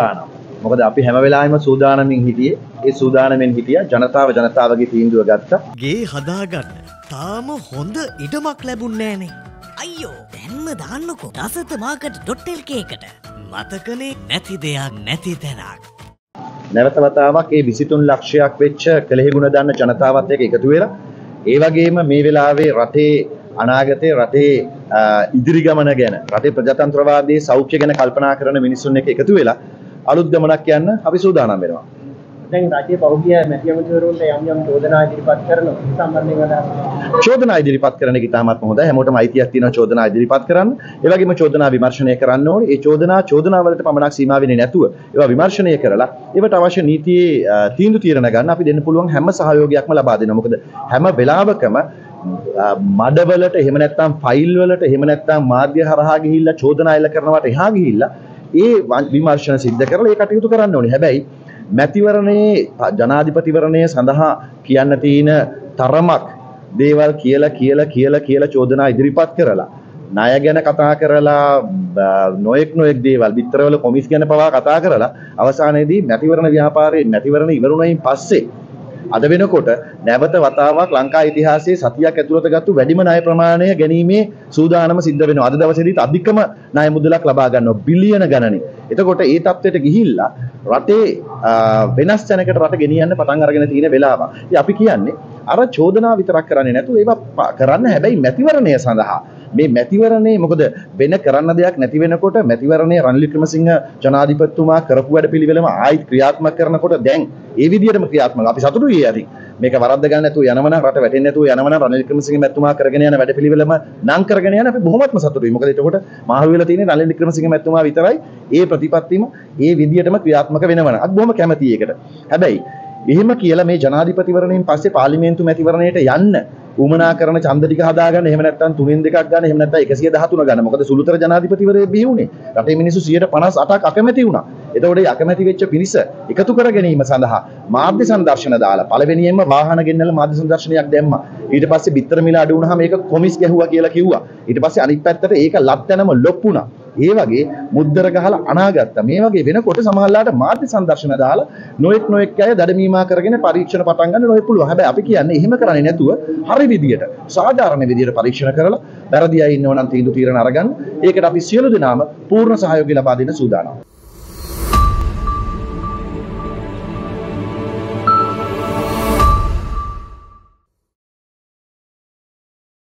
සූදානම්. මොකද අපි හැම වෙලාවෙම සූදානමින් හිටියේ. ඒ සූදානමෙන් හිටියා ජනතාව ජනතාවගේ තීන්දුව ගත්තා. ගේ හදාගන්න තාම හොඳ ඉඩමක් ලැබුන්නෑනේ අයියෝ දැන්ම දාන්නකො දසත මාකට ඩොට්ටෙල්කේකට මතකනේ නැති දෙයක් නැති තැනක් නැවත වතාවක් ඒ 23 ලක්ෂයක් වෙච්ච කලෙහිගුණ දන්න ජනතාවත් එක්ක එකතු වෙලා ඒ වගේම මේ වෙලාවේ රටේ අනාගතයේ රටේ ඉදිරි ගමන ගැන රටේ ප්‍රජාතන්ත්‍රවාදයේ සෞඛ්‍ය ගැන කල්පනා කරන මිනිසුන් එක්ක එකතු වෙලා අලුත් ගමනක් යන්න අපි සූදානම් වෙනවා. දැන් රජයේ පෞද්ගලික මැති ඇමතිවරුන්ට යම් යම් චෝදනා ඉදිරිපත් කරනවා. සම්බන්ධයෙන් අදහස් චෝදනා ඉදිරිපත් කරන එක ඉතාමත්ම හොඳයි. හැමෝටම අයිතියක් තියෙනවා චෝදනා ඉදිරිපත් කරන්න. ඒ වගේම චෝදනා විමර්ශනය කරන්න ඕනේ. ඒ චෝදනා චෝදනා වලට පමණක් සීමා වෙන්නේ නැතුව ඒවා විමර්ශනය කරලා ඒවට අවශ්‍ය නීතියේ තීන්දුව తీරන ගන්න අපි දෙන්න පුළුවන් හැම සහයෝගයක්ම ලබා දෙනවා. මොකද හැම වෙලාවකම මඩවලට එහෙම නැත්නම් ෆයිල් වලට එහෙම නැත්නම් මාධ්‍ය හරහා ගිහිල්ලා චෝදනා එල්ල කරනවට එහා ගිහිල්ලා ඒ ව- විමර්ශන සිද්ධ කරලා ඒ කටයුතු කරන්න ඕනේ. හැබැයි මැතිවරණයේ ජනාධිපතිවරණය සඳහා කියන්න තියෙන තරමක් දේවල් කියලා කියලා කියලා කියලා චෝදනා ඉදිරිපත් කරලා ණය ගැන කතා කරලා බ- නොයෙක් නොයෙක් දේවල් බිත්තරවල කොමිස් ගැන පවා කතා කරලා අවසානයේදී මැතිවරණ ව්‍යාපාරයේ මැතිවරණ ඉවරුණයින් පස්සේ අද වෙනකොට නැවත වතාවක් ලංකා ඉතිහාසයේ සතියක් ඇතුළත ගත්තු වැඩිම ණය ප්‍රමාණය ගැනීමේ සූදානම සිද්ධ වෙනවා. අද දවසේදීත් අධිකම ණය මුදලක් ලබා ගන්නවා බිලියන ගණනේ. එතකොට ඒ තත්ත්වයට ගිහිල්ලා රටේ ආ, වෙනස් තැනකට රට ගෙනියන්න පටන් අරගෙන තියෙන වෙලාව. ඉතින් අපි කියන්නේ අර චෝදනා විතරක් කරන්නේ නැතුව ඒවා ප- කරන්න හැබැයි මැතිවරණය සඳහා මේ මැතිවරණේ මොකද වෙන කරන්න දෙයක් නැති වෙනකොට මැතිවරණේ රනිල් වික්‍රමසිංහ ජනාධිපතිතුමා කරපු වැඩ පිළිවෙලම ආයිත් ක්‍රියාත්මක කරනකොට දැන් ඒ විදිහටම ක්‍රියාත්මක. අපි සතුටුයි ඒ අතින් මේක වරද්ද ගන්න නැතුව යනවනම් රට වැටෙන්නේ නැතුව යනවනම් රනිල් වික්‍රමසිංහ මැතිතුමා කරගෙන යන වැඩ පිළිවෙලම නම් කරගෙන යන අපි බොහොමත්ම සතුටුයි. මොකද එතකොට මාහු වෙලා තියෙන්නේ රනිල් වික්‍රමසිංහ මැතිතුමා විතරයි ඒ ප්‍රතිපත්තියම ඒ විදිහටම ක්‍රියාත්මක වෙනවනම් අපි බොහොම කැමතියි ඒකට. හැබැයි එහෙම කියලා මේ ජනාධිපතිවරණයෙන් පස්සේ පාර්ලිමේන්තු මැතිවරණයට යන්න උමනා කරන ඡන්ද ටික හදාගන්න. එහෙම නැත්නම් තුනෙන් දෙකක් ගන්න. එහෙම නැත්නම් 113 ගන්න. මොකද සුළුතර ජනාධිපතිවරයෙක් බිහි වුණේ. රටේ මිනිස්සු 158ක් අකමැති වුණා. එතකොට මේ අකමැති වෙච්ච පිරිස එකතු කර ගැනීම සඳහා මාධ්‍ය සංදර්ශන දාලා පළවෙනියෙන්ම වාහන ගෙන්නලා මාධ්‍ය සංදර්ශනයක් දැම්මා. ඊට පස්සේ බිත්තර මිල අඩු වුණාම ඒක කොමිස් ගැහුවා කියලා කිව්වා. ඊට පස්සේ අනිත් පැත්තට ඒක ලැත්තනම ලොප්පුණා ඒ වගේ මුද්දර ගහලා අනාගත්තා. මේ වගේ වෙනකොට සමහරලාට මාධ්‍ය සංදර්ශන දාලා නොඑක් නොඑක් අය දඩමීමා කරගෙන පරීක්ෂණ පටන් ගන්න නොයෙ පුළුවන්. හැබැයි අපි කියන්නේ එහෙම කරන්නේ නැතුව හරි විදියට සාධාරණ විදියට පරීක්ෂණ කරලා වැරදි අය ඉන්නව නම් තීන්දුව తీරන අරගන්න. ඒකට අපි සියලු දෙනාම පූර්ණ සහයෝගය ලබා දෙන්න සූදානම්.